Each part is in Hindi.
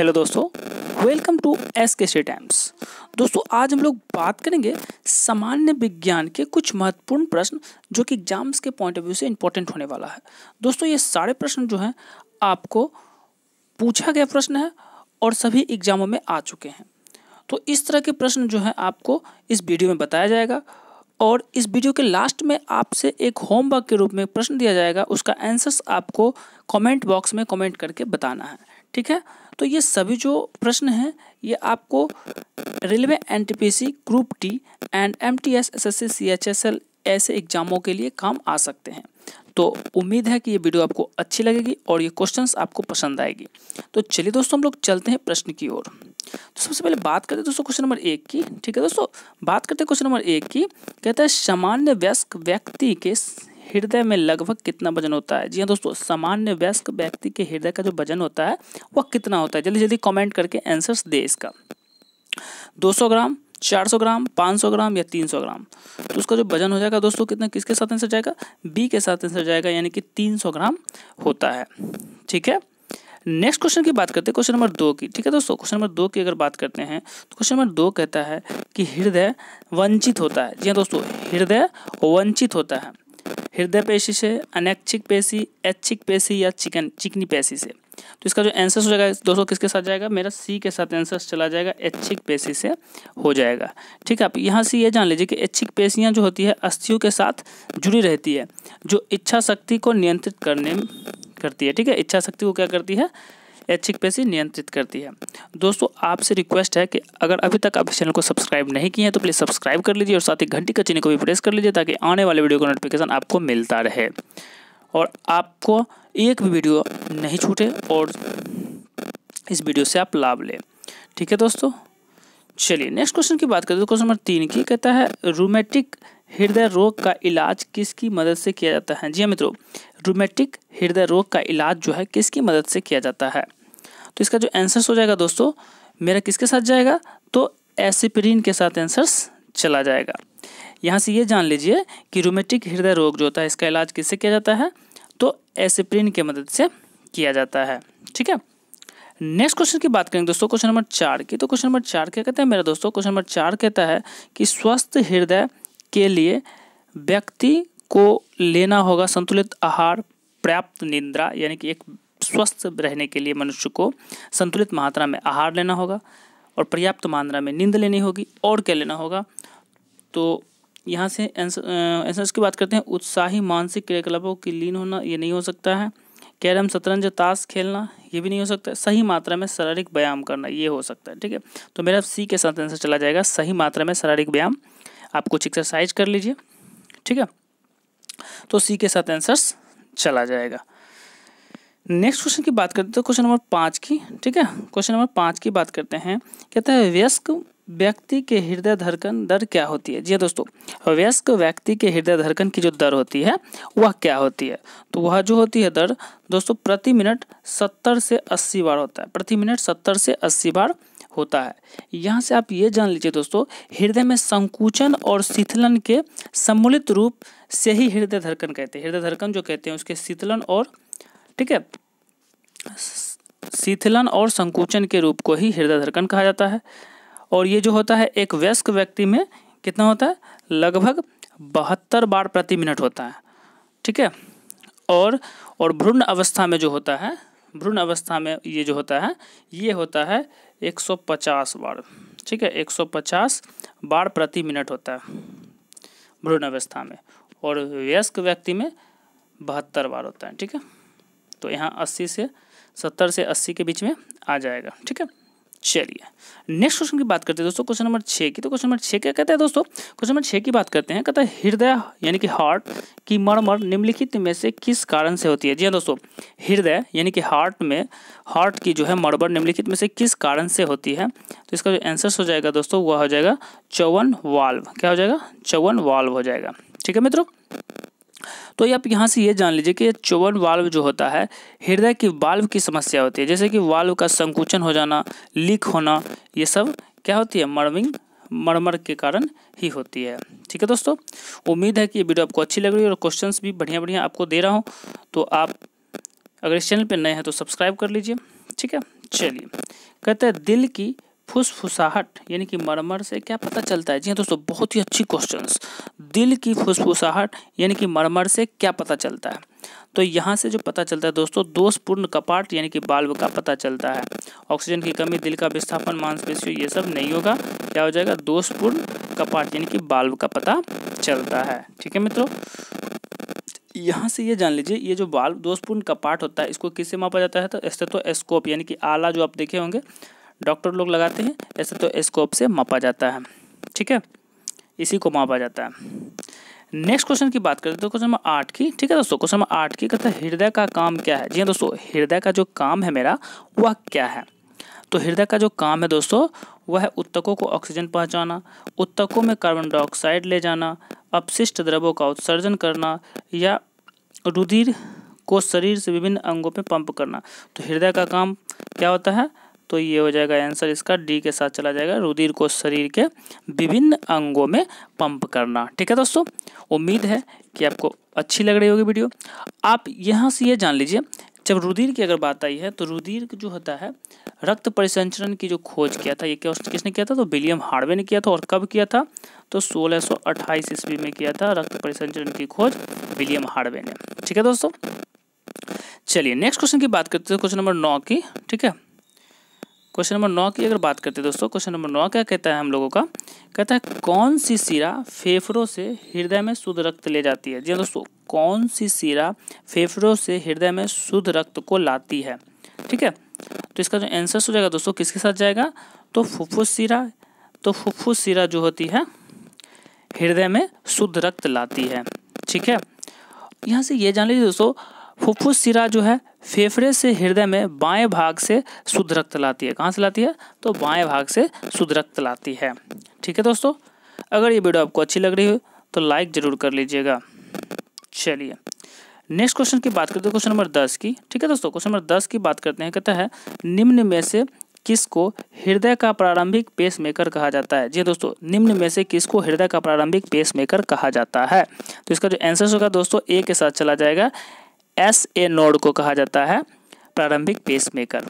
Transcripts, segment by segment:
हेलो दोस्तों वेलकम टू एस के सी टाइम्स दोस्तों, आज हम लोग बात करेंगे सामान्य विज्ञान के कुछ महत्वपूर्ण प्रश्न जो कि एग्ज़ाम्स के पॉइंट ऑफ़ व्यू से इंपॉर्टेंट होने वाला है। दोस्तों, ये सारे प्रश्न जो हैं, आपको पूछा गया प्रश्न है और सभी एग्जामों में आ चुके हैं। तो इस तरह के प्रश्न जो है, आपको इस वीडियो में बताया जाएगा और इस वीडियो के लास्ट में आपसे एक होमवर्क के रूप में प्रश्न दिया जाएगा। उसका आंसर्स आपको कमेंट बॉक्स में कमेंट करके बताना है। ठीक है? तो ये सभी जो प्रश्न हैं, ये आपको railway N T P C group D and M T S S S S एग्जामों के लिए काम आ सकते हैं। तो उम्मीद है कि ये वीडियो आपको अच्छी लगेगी और ये क्वेश्चंस आपको पसंद आएगी। तो चलिए दोस्तों, हम लोग चलते हैं प्रश्न की ओर। तो सबसे पहले बात करते हैं दोस्तों क्वेश्चन नंबर एक की। ठीक है दोस्तों, बात करते हैं क्वेश्चन नंबर एक की। कहता है, सामान्य वयस्क व्यक्ति के हृदय में लगभग कितना वज़न होता है? जी हाँ दोस्तों, सामान्य वयस्क व्यक्ति के हृदय का जो वज़न होता है, वह कितना होता है? जल्दी जल्दी कमेंट करके आंसर्स दे इसका। 200 ग्राम 400 ग्राम 500 ग्राम या 300 ग्राम? तो उसका जो वज़न हो जाएगा दोस्तों, कितना, किसके साथ आंसर जाएगा? बी के साथ आंसर जाएगा, यानी कि 300 ग्राम होता है। ठीक है? नेक्स्ट क्वेश्चन की बात करते हैं क्वेश्चन नंबर दो की। ठीक है दोस्तों क्वेश्चन नंबर दो की अगर बात करते हैं तो क्वेश्चन नंबर दो कहता है कि हृदय वंचित होता है। जी हाँ दोस्तों, हृदय वंचित होता है। हृदय पेशी से, अनैच्छिक पेशी, ऐच्छिक पेशी या चिकन, चिकनी पेशी से। तो इसका जो आंसर हो जाएगा दोस्तों किसके साथ जाएगा? मेरा सी के साथ आंसर चला जाएगा, ऐच्छिक पेशी से हो जाएगा। ठीक है, आप यहाँ से ये जान लीजिए कि ऐच्छिक पेशियाँ जो होती है, अस्थियों के साथ जुड़ी रहती है, जो इच्छा शक्ति को नियंत्रित करने, करती है। ठीक है, इच्छा शक्ति को क्या करती है? ऐच्छिक पेशी नियंत्रित करती है। दोस्तों, आपसे रिक्वेस्ट है कि अगर अभी तक आप इस चैनल को सब्सक्राइब नहीं किए हैं तो प्लीज़ सब्सक्राइब कर लीजिए और साथ ही घंटी का चिन्ह को भी प्रेस कर लीजिए ताकि आने वाले वीडियो का नोटिफिकेशन आपको मिलता रहे। और आपको एक भी वीडियो नहीं छूटे और इस वीडियो से आप लाभ लें। ठीक है दोस्तों? चलिए, नेक्स्ट क्वेश्चन की बात करें तो क्वेश्चन नंबर तीन की कहता है, रूमेटिक हृदय रोग का इलाज किसकी मदद से किया जाता है? जी हाँ मित्रों, रूमेटिक हृदय रोग का इलाज जो है किसकी मदद से किया जाता है? तो इसका जो आंसर्स हो जाएगा दोस्तों, मेरा किसके साथ जाएगा? तो एसिप्रीन के साथ आंसर्स चला जाएगा। यहाँ से ये जान लीजिए कि रोमेटिक हृदय रोग जो होता है, इसका इलाज किससे किया जाता है? तो एसिप्रीन की मदद से किया जाता है। ठीक है? नेक्स्ट क्वेश्चन की बात करेंगे दोस्तों क्वेश्चन नंबर चार की। तो क्वेश्चन नंबर चार क्या कहता है मेरा दोस्तों? क्वेश्चन नंबर चार कहता है कि स्वस्थ हृदय के लिए व्यक्ति को लेना होगा संतुलित आहार पर्याप्त निंद्रा, यानी कि एक स्वस्थ रहने के लिए मनुष्य को संतुलित मात्रा में आहार लेना होगा और पर्याप्त मात्रा में नींद लेनी होगी और क्या लेना होगा? तो यहाँ से आंसर्स की बात करते हैं। उत्साही मानसिक क्रियाकलापों की लीन होना ये नहीं हो सकता है। कैरम, शतरंज, ताश खेलना ये भी नहीं हो सकता सही मात्रा में शारीरिक व्यायाम करना ये हो सकता है, ठीक है? तो मेरा सी के साथ आंसर चला जाएगा। सही मात्रा में शारीरिक व्यायाम आप कुछ एक्सरसाइज कर लीजिए, ठीक है? तो सी के साथ आंसर्स चला जाएगा। नेक्स्ट क्वेश्चन की बात करते हैं तो क्वेश्चन नंबर पाँच की, ठीक है? क्वेश्चन नंबर पाँच की बात करते हैं। कहता है, व्यस्क व्यक्ति के हृदय धड़कन दर क्या होती है? जी हाँ दोस्तों, वयस्क व्यक्ति के हृदय धड़कन की जो दर होती है, वह क्या होती है? तो वह जो होती है दर, दोस्तों, प्रति मिनट सत्तर से अस्सी बार होता है। प्रति मिनट सत्तर से अस्सी बार होता है। यहाँ से आप ये जान लीजिए दोस्तों, हृदय में संकुचन और शीतलन के सम्मिलित रूप से ही हृदय धड़कन कहते हैं। हृदय धड़कन जो कहते हैं, उसके शीतलन और, ठीक है? शीतलन और संकुचन के रूप को ही हृदय धड़कन कहा जाता है। और ये जो होता है, एक वयस्क व्यक्ति में कितना होता है? लगभग बहत्तर बार प्रति मिनट होता है। ठीक है? और और भ्रूण अवस्था में जो होता है, भ्रूण अवस्था में ये जो होता है, ये होता है 150 बार। ठीक है? 150 बार प्रति मिनट होता है भ्रूण अवस्था में। और वयस्क व्यक्ति में बहत्तर बार होता है। ठीक है? तो यहाँ 80 से 70 से 80 के बीच में आ जाएगा, ठीक है? चलिए नेक्स्ट क्वेश्चन की बात करते हैं दोस्तों क्वेश्चन नंबर छः की। तो क्वेश्चन नंबर छः क्या कहता है दोस्तों? क्वेश्चन नंबर छः की बात करते हैं, कहता है, हृदय यानी कि हार्ट की मरमर निम्नलिखित में से किस कारण से होती है? जी हाँ दोस्तों, हृदय यानी कि हार्ट में हार्ट की जो है मरमर निम्नलिखित में से किस कारण से होती है? तो इसका जो आंसर हो जाएगा दोस्तों, वह हो जाएगा चौवन वाल्व क्या हो जाएगा? चौवन वाल्व हो जाएगा, ठीक है मित्रों? तो ये आप यहाँ से ये जान लीजिए कि चौवन वाल्व जो होता है, हृदय की वाल्व की समस्या होती है। जैसे कि वाल्व का संकुचन हो जाना, लीक होना, ये सब क्या होती है? मर्मिंग, मरमर के कारण ही होती है। ठीक है दोस्तों, उम्मीद है कि ये वीडियो आपको अच्छी लग रही है और क्वेश्चंस भी बढ़िया बढ़िया आपको दे रहा हूँ। तो आप अगर इस चैनल पर नए हैं तो सब्सक्राइब कर लीजिए। ठीक है, चलिए, कहते हैं दिल की फुसफुसाहट, यानी कि मरमर से क्या पता चलता है? जी हाँ दोस्तों, बहुत ही अच्छी क्वेश्चंस दिल की फुसफुसाहट, यानी कि मरमर से क्या पता चलता है? तो यहाँ से जो पता चलता है दोस्तों, दोषपूर्ण कपाट, यानी कि बाल्व का पता चलता है। ऑक्सीजन की कमी, दिल का विस्थापन, मांसपेशियों, ये सब नहीं होगा। क्या हो जाएगा? दोषपूर्ण कपाट, यानी कि बाल्व का पता चलता है। ठीक है मित्रों? यहाँ से ये जान लीजिए, ये जो बाल्ब दोषपूर्ण कपाट होता है, इसको किससे मापा जाता है? तो स्टेथोस्कोप यानी कि आला जो आप देखे होंगे डॉक्टर लोग लगाते हैं, ऐसे तो स्कोप से मापा जाता है, ठीक है? इसी को मापा जाता है। नेक्स्ट क्वेश्चन की बात करते हैं तो क्वेश्चन नंबर आठ की, ठीक है दोस्तों? क्वेश्चन नंबर आठ की कहते हैं, हृदय का काम क्या है? जी हाँ दोस्तों, हृदय का जो काम है मेरा, वह क्या है? तो हृदय का जो काम है दोस्तों, वह है उत्तकों को ऑक्सीजन पहुंचाना, उत्तकों में कार्बन डाइऑक्साइड ले जाना, अपशिष्ट द्रवों का उत्सर्जन करना, या रुधिर को शरीर से विभिन्न अंगों में पंप करना। तो हृदय का काम क्या होता है? तो ये हो जाएगा आंसर इसका डी के साथ चला जाएगा। रुधिर को शरीर के विभिन्न अंगों में पंप करना। ठीक है दोस्तों? उम्मीद है कि आपको अच्छी लग रही होगी वीडियो। आप यहाँ से ये जान लीजिए, जब रुधिर की अगर बात आई है तो रुधिर जो होता है, रक्त परिसंचरण की जो खोज किया था, ये क्या किसने किया था? तो विलियम हार्वे ने किया था और कब किया था? तो 1628 ईस्वी में किया था रक्त परिसंचरण की खोज विलियम हार्वे ने। ठीक है दोस्तों? चलिए नेक्स्ट क्वेश्चन की बात करते हैं क्वेश्चन नंबर नौ की। ठीक है? क्वेश्चन नंबर नौ की अगर बात करते हैं दोस्तों क्वेश्चन नंबर नौ क्या कहता है हम लोगों का? कहता है, कौन सी सिरा फेफड़ों से हृदय में शुद्ध रक्त ले जाती है? जी हाँ दोस्तों, कौन सी सिरा फेफड़ों से हृदय में शुद्ध रक्त को लाती है? ठीक है? तो इसका जो आंसर हो जाएगा दोस्तों, किसके साथ जाएगा? तो फुफ्फुस सिरा तो फुफ्फुस सिरा जो होती है, हृदय में शुद्ध रक्त लाती है। ठीक है? यहाँ से ये जान लीजिए दोस्तों फुफ्फुस सिरा जो है, फेफड़े से हृदय में बाएँ भाग से शुद्ध रक्त लाती है। कहाँ से लाती है? तो बाएँ भाग से शुद्ध रक्त लाती है। ठीक है दोस्तों, अगर ये वीडियो आपको अच्छी लग रही हो तो लाइक ज़रूर कर लीजिएगा। चलिए, नेक्स्ट क्वेश्चन की बात करते हैं, क्वेश्चन नंबर दस की। ठीक है दोस्तों, क्वेश्चन नंबर दस की बात करते हैं, कहता है, निम्न में से किसको हृदय का प्रारंभिक पेस मेकर कहा जाता है? जी दोस्तों, निम्न में से किसको हृदय का प्रारंभिक पेस मेकर कहा जाता है? तो इसका जो आंसर होगा दोस्तों, ए के साथ चला जाएगा एस ए नोड को कहा जाता है प्रारंभिक पेस मेकर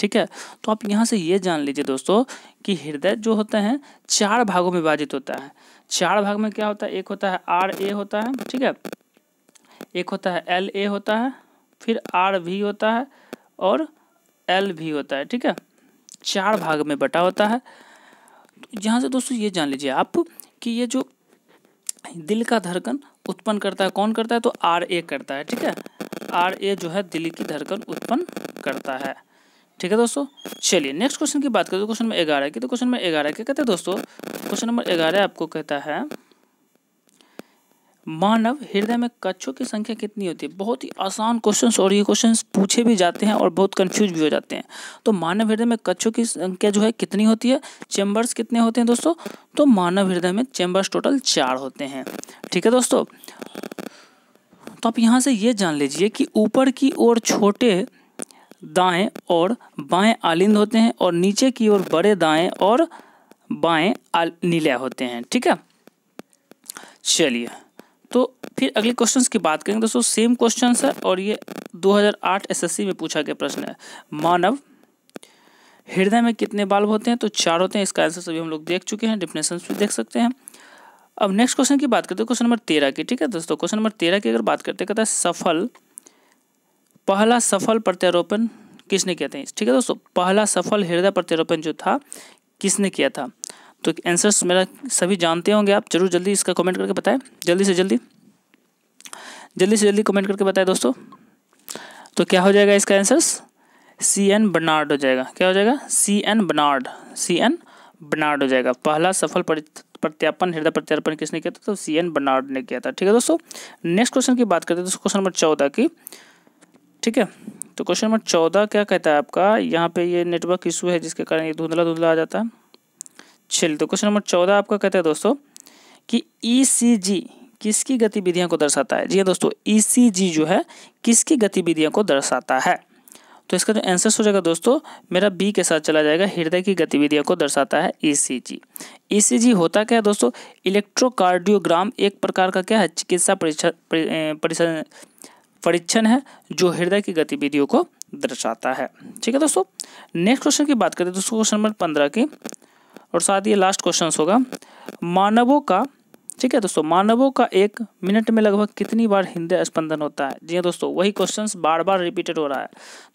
ठीक है? तो आप यहाँ से ये जान लीजिए दोस्तों कि हृदय जो होता है, चार भागों में विभाजित होता है। चार भाग में क्या होता है? एक होता है आर ए होता है, ठीक है? एक होता है एल ए होता है, फिर आर भी होता है और एल भी होता है, ठीक है? चार भाग में बटा होता है। यहाँ से दोस्तों ये जान लीजिए आप कि ये जो दिल का धड़कन उत्पन्न करता है, कौन करता है? तो आर ए करता है, ठीक है? आर ए जो है, दिल्ली की धड़कन उत्पन्न करता है। ठीक है दोस्तों? चलिए नेक्स्ट क्वेश्चन की बात करें तो क्वेश्चन नंबर ग्यारह की। तो क्वेश्चन नंबर ग्यारह, क्या कहते हैं दोस्तों? क्वेश्चन नंबर ग्यारह आपको कहता है मानव हृदय में कच्छों की संख्या कितनी होती है? बहुत ही आसान क्वेश्चन और ये क्वेश्चन पूछे भी जाते हैं और बहुत कंफ्यूज भी हो जाते हैं। तो मानव हृदय में कच्छों की संख्या जो है कितनी होती है? चैम्बर्स कितने होते हैं दोस्तों? तो मानव हृदय में चैम्बर्स टोटल चार होते हैं। ठीक है दोस्तों? तो आप यहाँ से ये जान लीजिए कि ऊपर की ओर छोटे दाएँ और बाएँ आलिंद होते हैं और नीचे की ओर बड़े दाएँ और बाएँ नीले होते हैं। ठीक है? चलिए। तो फिर अगले क्वेश्चन की बात करेंगे दोस्तों सेम क्वेश्चन है और ये 2008 एसएससी में पूछा गया प्रश्न है। मानव, हृदय में कितने बाल्ब होते हैं? तो चार होते हैं, इसका आंसर सभी हम लोग देख चुके हैं डिफिनेशन भी देख सकते हैं। अब नेक्स्ट क्वेश्चन की बात करते हैं क्वेश्चन नंबर तेरह की, ठीक है दोस्तों? क्वेश्चन नंबर तेरह की अगर बात करते हैं, कहता है, सफल, पहला सफल प्रत्यारोपण किसने किया था? ठीक है दोस्तों, पहला सफल हृदय प्रत्यारोपण जो था, किसने किया था? तो आंसर्स मेरा सभी जानते होंगे आप, ज़रूर जल्दी इसका कमेंट करके बताएँ, जल्दी से जल्दी। जल्दी से जल्दी कमेंट करके बताएँ दोस्तों। तो क्या हो जाएगा इसका आंसर्स सी एन बर्नार्ड हो जाएगा। क्या हो जाएगा? C N Bernard C N Bernard हो जाएगा। पहला सफल प्रत्यापन, हृदय प्रत्यार्पण किसने किया था? तो सी एन बर्नार्ड ने किया था। ठीक है दोस्तों? नेक्स्ट क्वेश्चन की बात करते हैं। क्वेश्चन नंबर चौदह की। ठीक है? तो क्वेश्चन नंबर चौदह क्या कहता है आपका? यहाँ पे ये नेटवर्क इशू है जिसके कारण ये धुंधला धुंधला आ जाता है। चलिए तो क्वेश्चन नंबर चौदह आपका कहते हैं, दोस्तों, कि ईसीजी e किसकी गतिविधियों को दर्शाता है? जी हाँ दोस्तों ईसीजी e जो है, किसकी गतिविधियों को दर्शाता है? तो इसका जो आंसर हो जाएगा, दोस्तों, मेरा बी के साथ चला जाएगा, हृदय की गतिविधियों को दर्शाता है ईसीजी e ईसीजी होता क्या है, दोस्तों? इलेक्ट्रोकार्डियोग्राम एक प्रकार का क्या है? चिकित्सा परीक्षण परीक्षण है, जो हृदय की गतिविधियों को दर्शाता है। ठीक है, दोस्तों? नेक्स्ट क्वेश्चन की बात करें दोस्तों क्वेश्चन नंबर पंद्रह की। और साथ ही लास्ट क्वेश्चन होगा। मानवों का, ठीक है दोस्तों? मानवों का एक मिनट में लगभग कितनी बार हृदय स्पंदन होता है? जी हाँ दोस्तों, वही क्वेश्चंस बार बार रिपीटेड हो रहा है।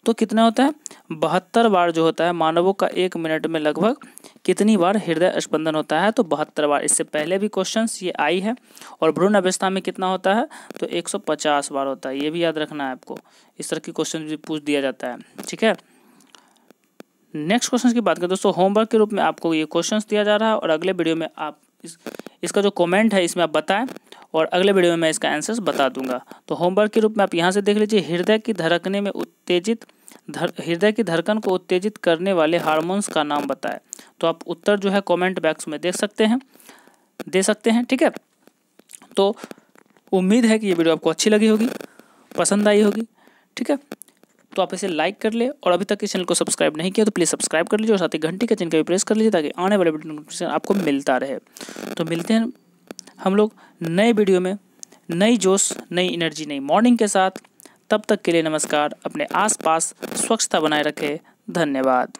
तो कितना होता है? बहत्तर बार जो होता है, मानवों का एक मिनट में लगभग कितनी बार हृदय स्पंदन होता है? तो बहत्तर बार। इससे पहले भी क्वेश्चन ये आई है। और भ्रूण अवस्था में कितना होता है? तो एक सौ पचास बार होता है। ये भी याद रखना है आपको। इस तरह की क्वेश्चन भी पूछ दिया जाता है। ठीक है? नेक्स्ट क्वेश्चन की बात करें, दोस्तों होमवर्क के रूप में आपको ये क्वेश्चन दिया जा रहा है और अगले वीडियो में आप इस, इसका जो कमेंट है, इसमें आप बताएँ और अगले वीडियो में मैं इसका आंसर्स बता दूँगा। तो होमवर्क के रूप में आप यहाँ से देख लीजिए, हृदय की धड़कने में उत्तेजित हृदय की धड़कन को उत्तेजित करने वाले हार्मोन्स का नाम बताएँ। तो आप उत्तर जो है कमेंट बॉक्स में देख सकते हैं, दे सकते हैं, ठीक है? तो उम्मीद है कि ये वीडियो आपको अच्छी लगी होगी, पसंद आई होगी, ठीक है? तो आप इसे लाइक कर ले और अभी तक इस चैनल को सब्सक्राइब नहीं किया तो प्लीज़ सब्सक्राइब कर लीजिए और साथ ही घंटी का चिन्ह का भी प्रेस कर लीजिए ताकि आने वाले वीडियो नोटिफिकेशन आपको मिलता रहे। तो मिलते हैं हम लोग नए वीडियो में नई जोश, नई एनर्जी नई मॉर्निंग के साथ। तब तक के लिए नमस्कार, अपने आसपास स्वच्छता बनाए रखें। धन्यवाद।